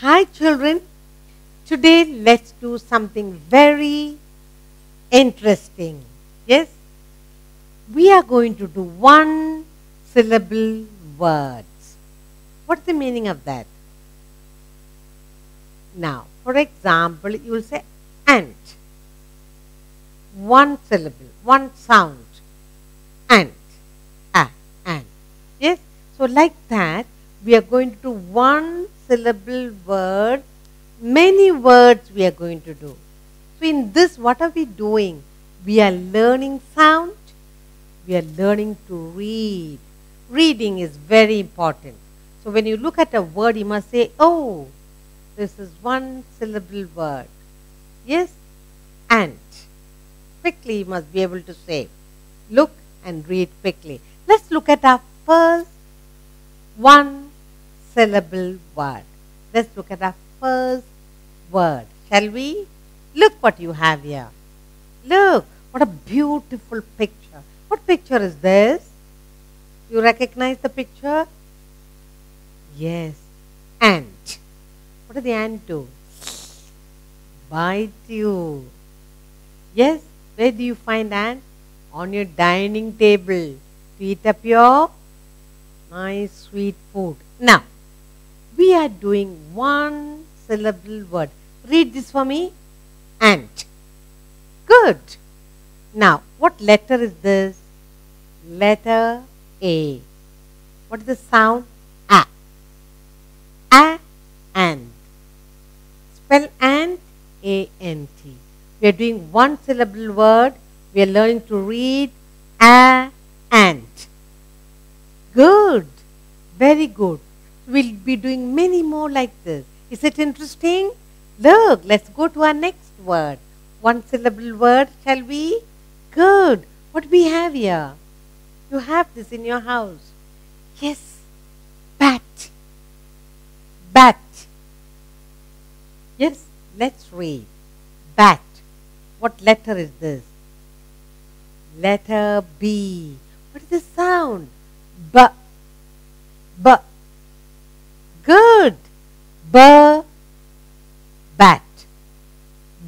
Hi children, today let's do something very interesting. Yes, we are going to do one syllable words. What's the meaning of that? Now, for example, you will say ant. One syllable, one sound. Ant. Ah, ant. Yes, so like that, we are going to do one syllable word, many words we are going to do. So in this, what are we doing? We are learning sound, we are learning to read. Reading is very important. So when you look at a word, you must say, oh, this is one syllable word. Yes, ant. Quickly you must be able to say. Look and read quickly. Let's look at our first one syllable word. Let's look at our first word, shall we? Look what you have here. Look, what a beautiful picture. What picture is this? You recognize the picture? Yes, ant. What does the ant do? Bite you. Yes, where do you find ant? On your dining table to eat up your nice sweet food. Now, we are doing one syllable word. Read this for me. Ant. Good. Now, what letter is this? Letter A. What is the sound? A. A and. Spell ant, A-N-T. We are doing one syllable word. We are learning to read a ant. Good. Very good. We'll be doing many more like this. Is it interesting? Look, let's go to our next word. One syllable word, shall we? Good. What we have here? You have this in your house. Yes. Bat. Bat. Yes, let's read. Bat. What letter is this? Letter B. What is the sound? B. B. Good. B. Bat.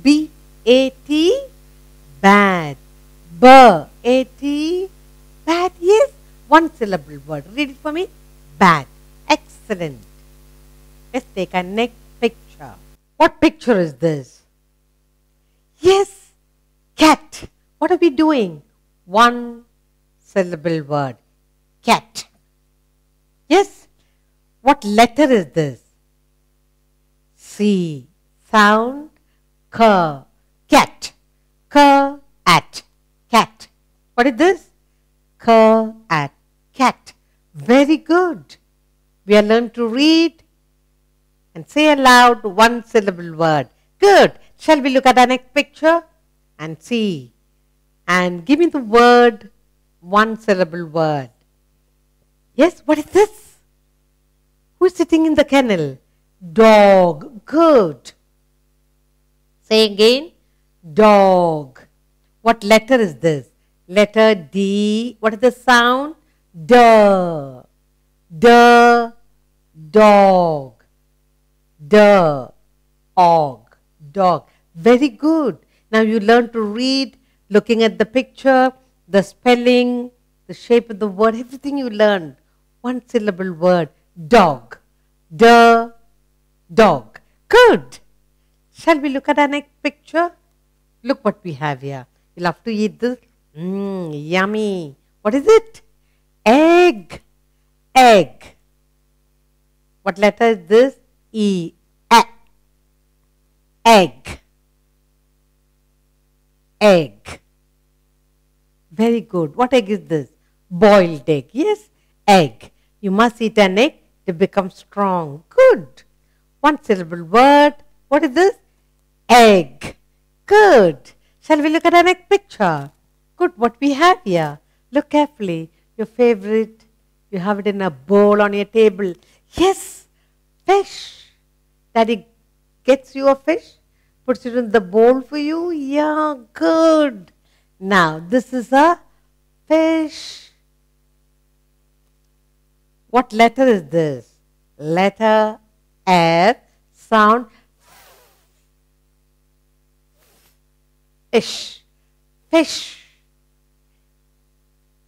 B. A. T. Bat. B. A. T. Bat. Yes. One syllable word. Read it for me. Bat. Excellent. Let's take our next picture. What picture is this? Yes. Cat. What are we doing? One syllable word. Cat. Yes. What letter is this? C. Sound. K. Cat. K. At. Cat. What is this? K. At. Cat. Very good. We have learned to read and say aloud one syllable word. Good. Shall we look at our next picture and see? And give me the word, one syllable word. Yes, what is this? Who's sitting in the kennel? Dog. Good. Say again. Dog. What letter is this? Letter D. What is the sound? D. D. Dog. D. Og. Dog. Very good. Now you learn to read looking at the picture, the spelling, the shape of the word, everything you learned. One syllable word. Dog. D. Dog. Good. Shall we look at our next picture? Look what we have here. You'll have to eat this. Mmm, yummy. What is it? Egg. Egg. What letter is this? E. A. Egg. Egg. Very good. What egg is this? Boiled egg. Yes, egg. You must eat an egg to become strong. Good. One syllable word. What is this? Egg. Good. Shall we look at our next picture? Good. What we have here? Look carefully. Your favorite. You have it in a bowl on your table. Yes, fish. Daddy gets you a fish, puts it in the bowl for you. Yeah, good. Now, this is a fish. What letter is this? Letter F. sound? Fish. Fish.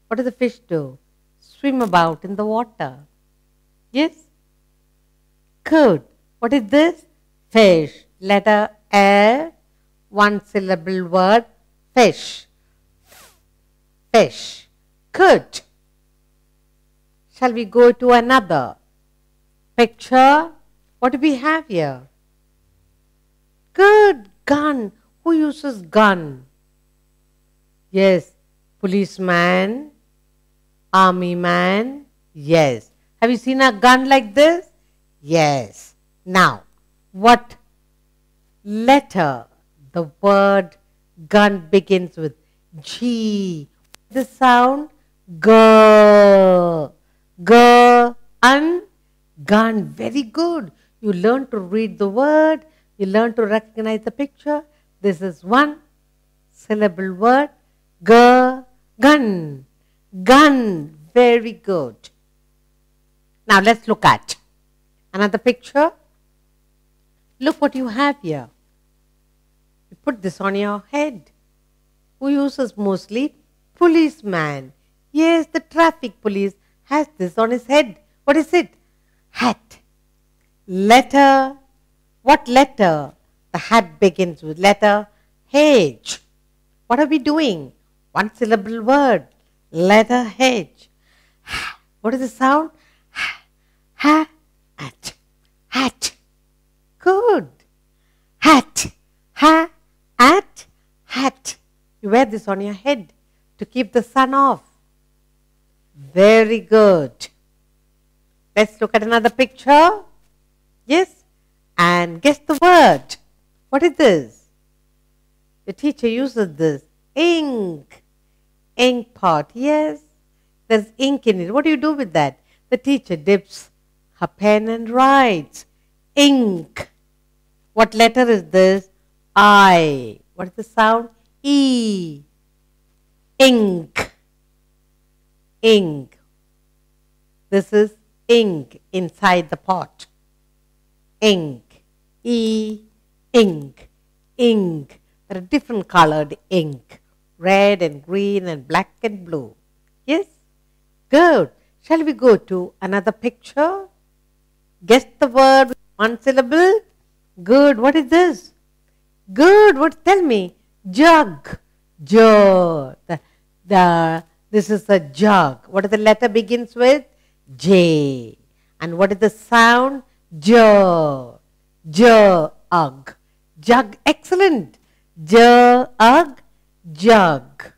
What does the fish do? Swim about in the water. Yes? Good. What is this? Fish. Letter F. One syllable word. Fish. Fish. Good. Shall we go to another picture? What do we have here? Good. Gun. Who uses gun? Yes. Policeman. Army man. Yes. Have you seen a gun like this? Yes. Now, what letter the word gun begins with? G. The sound G. G. Un. Gun. Very good. You learn to read the word. You learn to recognize the picture. This is one syllable word. G. Gun. Gun. Very good. Now let's look at another picture. Look what you have here. You put this on your head. Who uses mostly? Policeman. Yes, the traffic police has this on his head. What is it? Hat. Letter. What letter? The hat begins with letter H. What are we doing? One syllable word. Letter H. What is the sound? Ha, hat, hat. Good. Hat, ha, at, hat. You wear this on your head to keep the sun off. Very good. Let's look at another picture. Yes? And guess the word. What is this? The teacher uses this. Ink. Ink pot. Yes. There's ink in it. What do you do with that? The teacher dips her pen and writes. Ink. What letter is this? I. What is the sound? E. Ink. Ink. This is ink inside the pot. Ink. E. Ink. Ink. There are different colored ink. Red and green and black and blue. Yes? Good. Shall we go to another picture? Guess the word one syllable. Good. What is this? Good. What? Tell me. Jug. Jug. The, the, this is a jug. What is the letter begins with? J. And what is the sound? J. Jug. Jug. Excellent. Jug. Jug.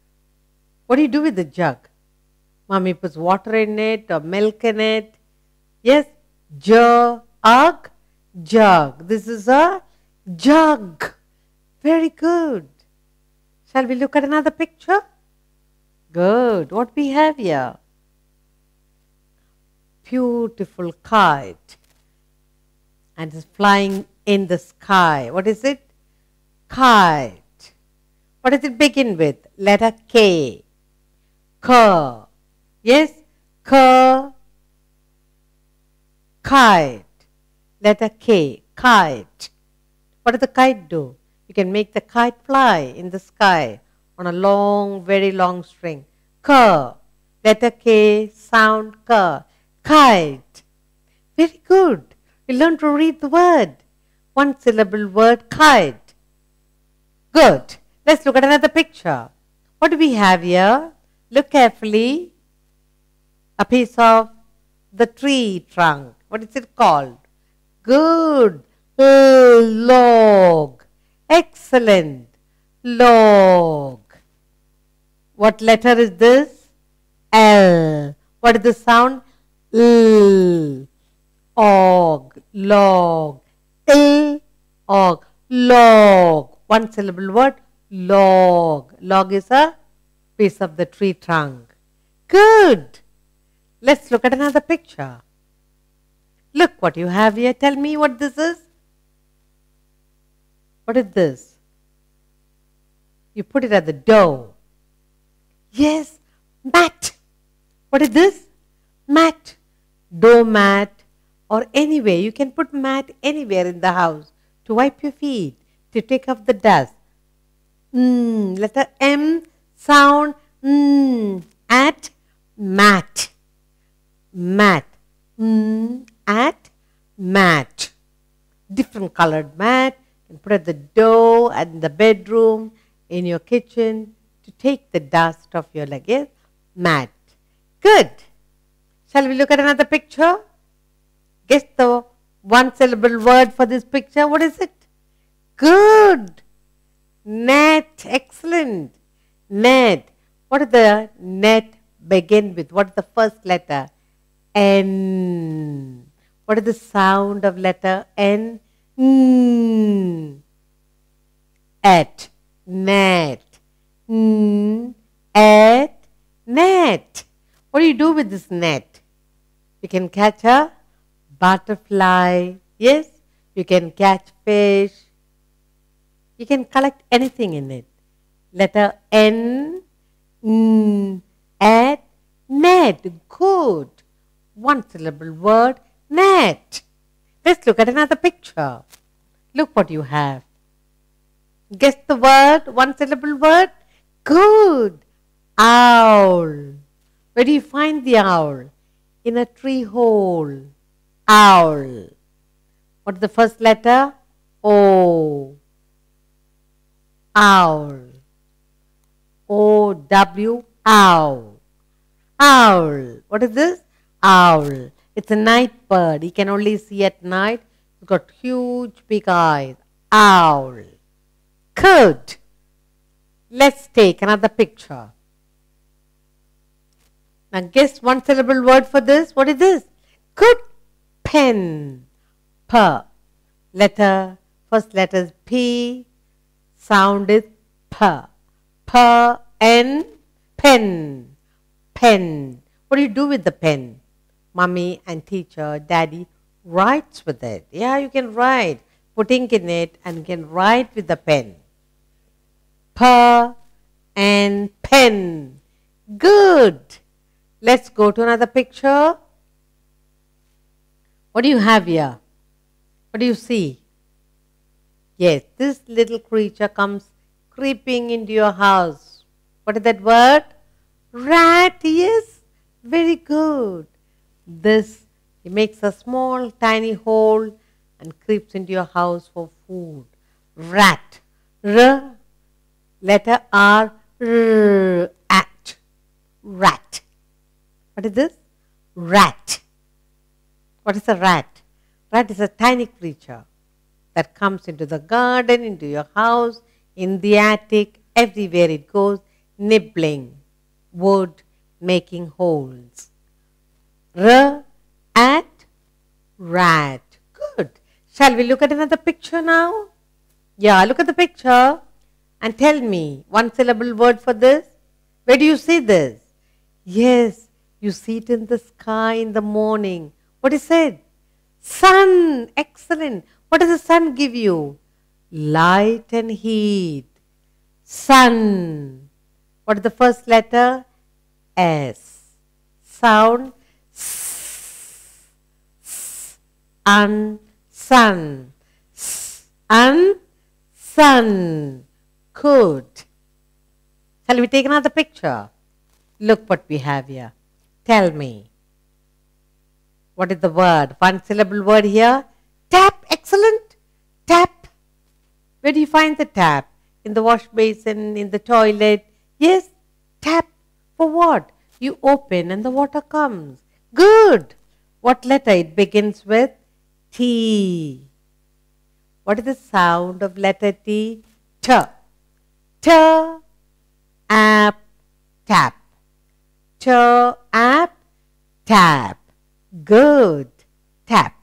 What do you do with the jug? Mommy puts water in it or milk in it. Yes, jug, jug. This is a jug. Very good. Shall we look at another picture? Good. What we have here? Beautiful kite. And it's flying in the sky. What is it? Kite. What does it begin with? Letter K. K. Yes, k, kite. Letter K, kite. What does the kite do? You can make the kite fly in the sky on a long, very long string. K, letter K, sound K, kite. Very good. You learn to read the word. One syllable word, kite. Good. Let's look at another picture. What do we have here? Look carefully a piece of the tree trunk. What is it called? Good. Log. Excellent. Log. What letter is this? L. What is the sound? L. Og. Log. L. Og. Log. One syllable word. Log. Log is a piece of the tree trunk. Good. Let's look at another picture. Look what you have here. Tell me what this is. What is this? You put it at the door. Yes, mat. What is this? Mat. Doormat or anywhere. You can put mat anywhere in the house to wipe your feet, to take off the dust. Mm, letter M sound mm, at mat. Mat. Mm, at mat. Different colored mat. You can put at the door, at the bedroom, in your kitchen to take the dust off your. Yes? Mat. Good. Shall we look at another picture? Guess the one syllable word for this picture. What is it? Good. Net. Excellent. Net. What is the net begin with? What is the first letter? N. What is the sound of letter N? N. At. Net. N. At. Net. What do you do with this net? You can catch a butterfly. Yes, you can catch fish. You can collect anything in it. Letter N, N, at, net. Good. One syllable word, net. Let's look at another picture. Look what you have. Guess the word, one syllable word? Good. Owl. Where do you find the owl? In a tree hole. Owl. What is the first letter? O. Owl. O W owl. Owl. What is this? Owl. It's a night bird. He can only see at night. He's got huge big eyes. Owl. Good. Let's take another picture. Now guess one syllable word for this. What is this? Good. Pen. P. Letter. First letter is P. Sound is P. P. N. Pen. Pen. What do you do with the pen? Mummy and teacher, daddy writes with it. Yeah, you can write. Put ink in it and you can write with the pen. P and pen. Good. Let's go to another picture. What do you have here? What do you see? Yes, this little creature comes creeping into your house. What is that word? Rat, yes. Very good. This, he makes a small tiny hole and creeps into your house for food. Rat. R, letter R, r at. Rat. What is this? Rat. What is a rat? Rat is a tiny creature that comes into the garden, into your house, in the attic, everywhere it goes, nibbling wood, making holes. R at rat. Good. Shall we look at another picture now? Yeah, look at the picture and tell me one syllable word for this. Where do you see this? Yes, you see it in the sky in the morning. What is it? Sun. Excellent. What does the sun give you? Light and heat. Sun. What is the first letter? S. Sound. S. S. Un. Sun. S. Un. Sun. Good. Shall we take another picture? Look what we have here. Tell me. What is the word? One syllable word here. Tap. Excellent. Tap. Where do you find the tap? In the wash basin, in the toilet? Yes. Tap. For what? You open and the water comes. Good. What letter it begins with? T. What is the sound of letter T? T. T. App. Tap. T. App. Tap. Good. Tap.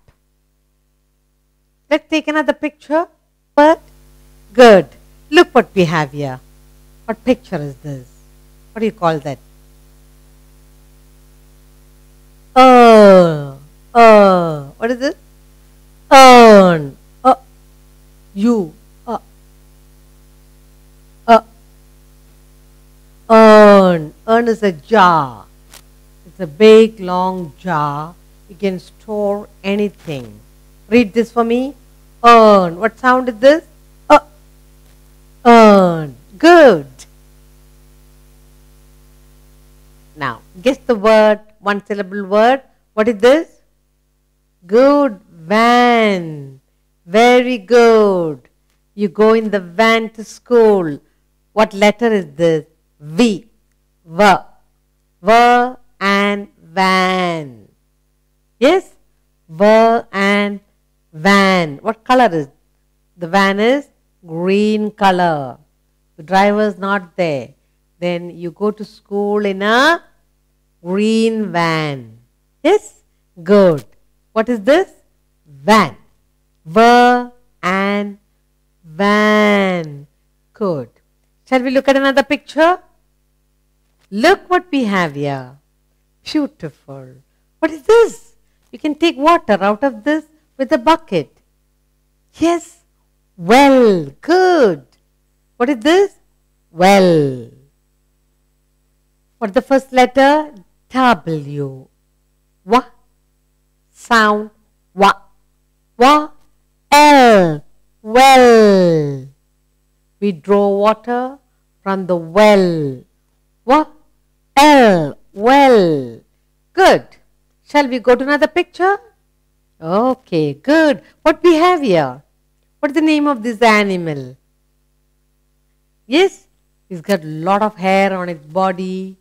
Let's take another picture. But good. Look what we have here. What picture is this? What do you call that? Uh, uh, what is it? Urn. Uh, you. Uh, uh, urn. Urn is a jar. It's a big long jar You can store anything. Read this for me. Urn. What sound is this? Uh, urn. Good. Now, guess the word, one syllable word. What is this? Good. Van. Very good. You go in the van to school. What letter is this? V. V. V and van. Yes? V and van. What color is? The van is green color. The driver is not there. Then you go to school in a green van. Yes? Good. What is this? Van. V and van. Good. Shall we look at another picture? Look what we have here. Beautiful. What is this? You can take water out of this with a bucket. Yes. Well. Good. What is this? Well. What the first letter? W. Wa. Sound. Wa. Wa. L. Well. We draw water from the well. Wa. L. Well. Good. Shall we go to another picture? Okay, good. What we have here? What is the name of this animal? Yes, it's got a lot of hair on its body.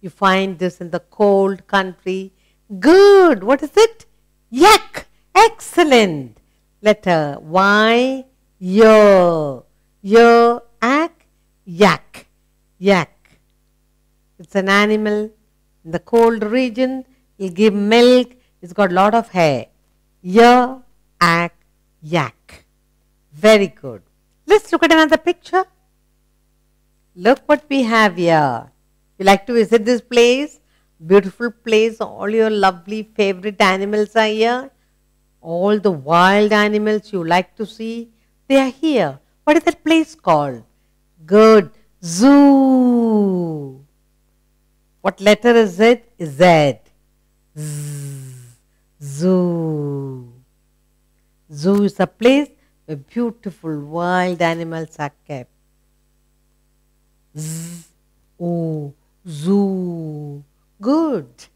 You find this in the cold country. Good. What is it? Yak. Excellent. Letter Y. Yo. Yo. Ak. Yak. Yak. It's an animal in the cold region. It'll give milk. It's got a lot of hair. Yo. Ak. Yak. Very good. Let's look at another picture. Look what we have here. You like to visit this place? Beautiful place. All your lovely favorite animals are here. All the wild animals you like to see, they are here. What is that place called? Good. Zoo. What letter is it? Z. Z. Zoo. Zoo is a place where beautiful wild animals are kept. Z. O. Zoo. Good.